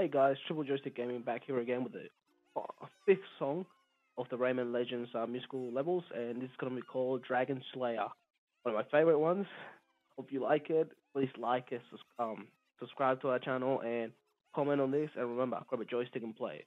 Hey guys, Triple Joystick Gaming back here again with the uh, fifth song of the Rayman Legends uh, musical levels, and this is going to be called Dragon Slayer. One of my favorite ones. Hope you like it. Please like it, um, subscribe to our channel, and comment on this. And remember, grab a joystick and play it.